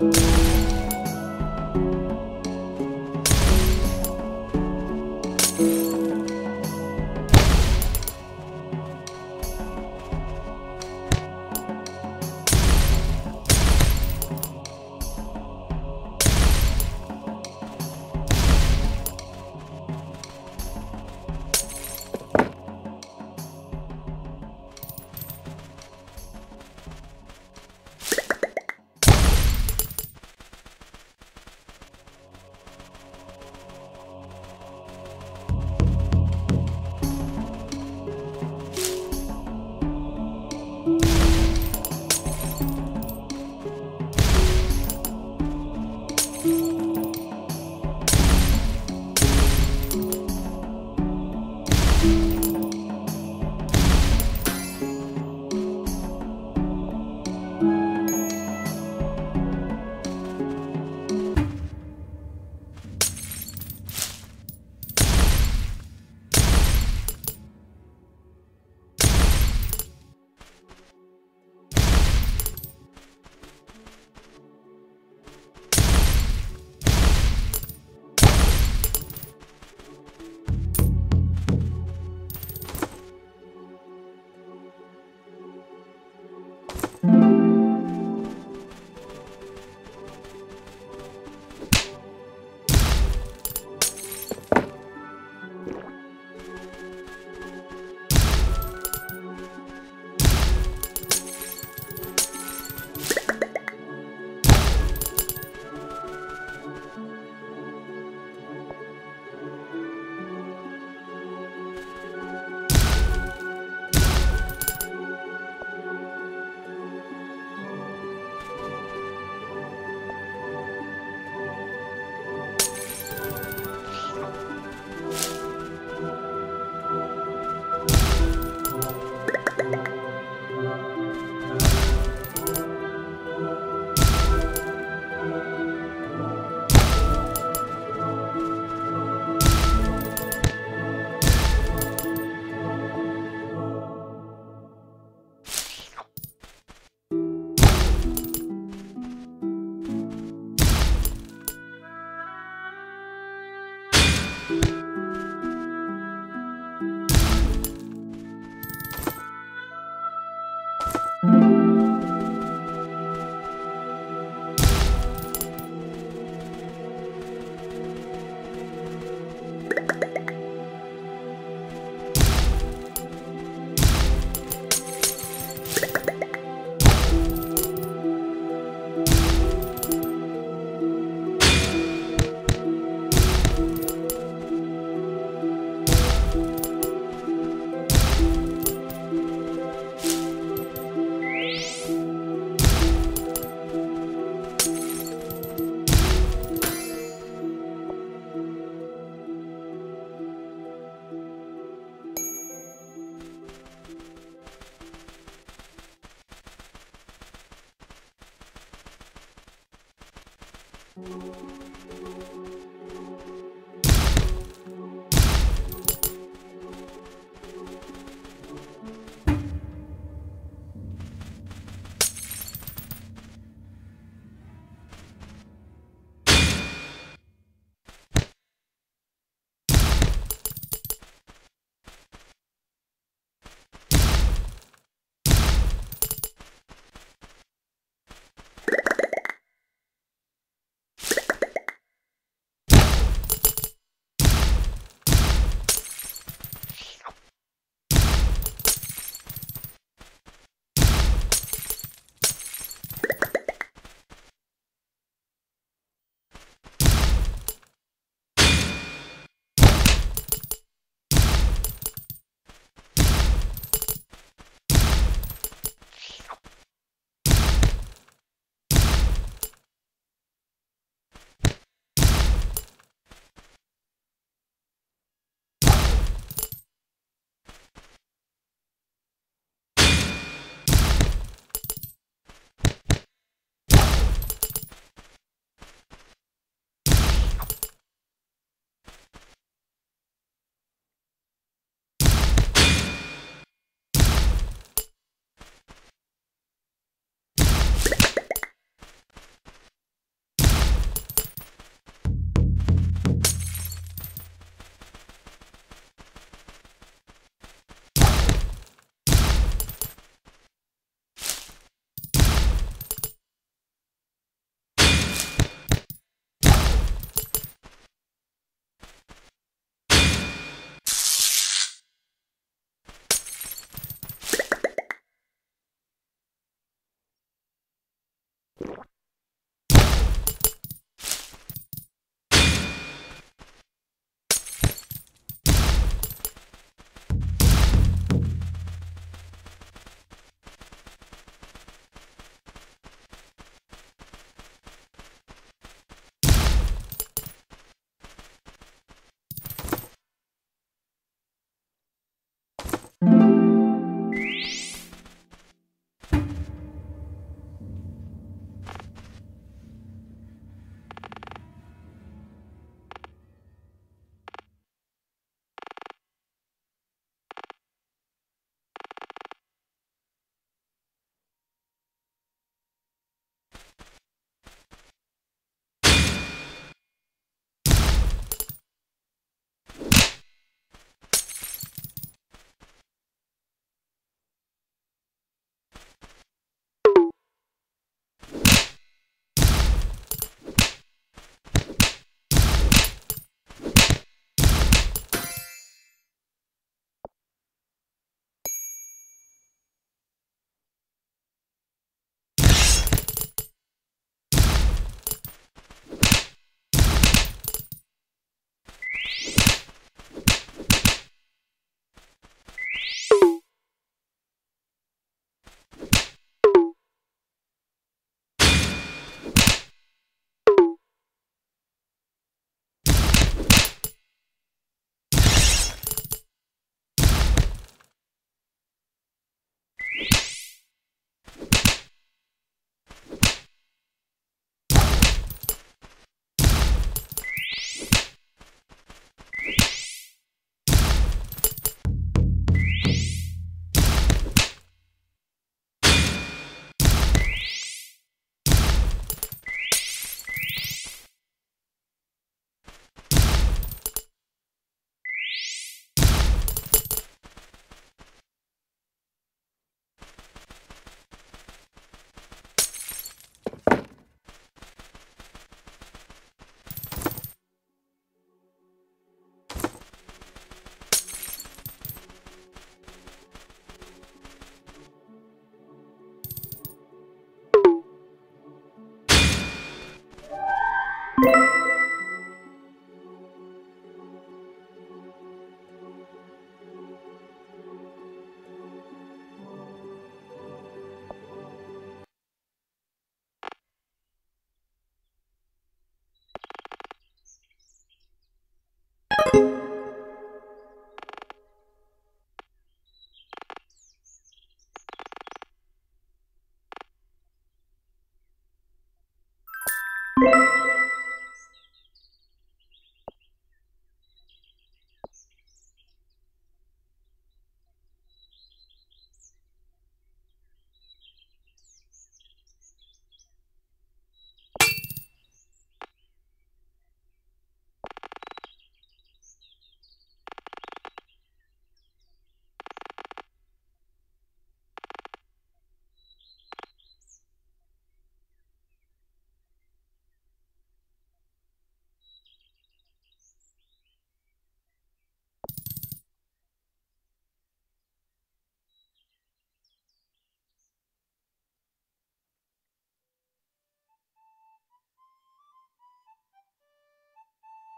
you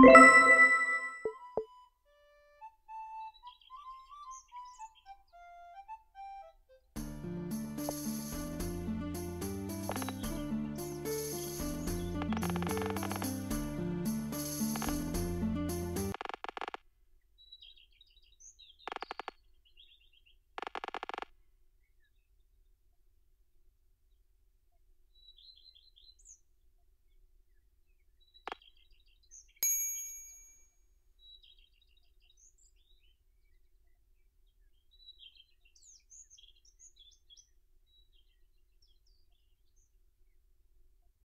you